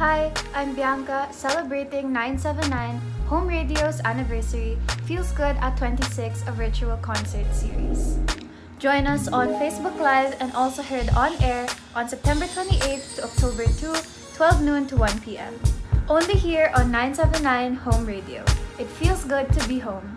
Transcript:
Hi, I'm Bianca, celebrating 979 Home Radio's anniversary Feels Good at 26, a virtual concert series. Join us on Facebook Live and also heard on air on September 28th to October 2, 12 noon to 1 p.m. Only here on 979 Home Radio. It feels good to be home.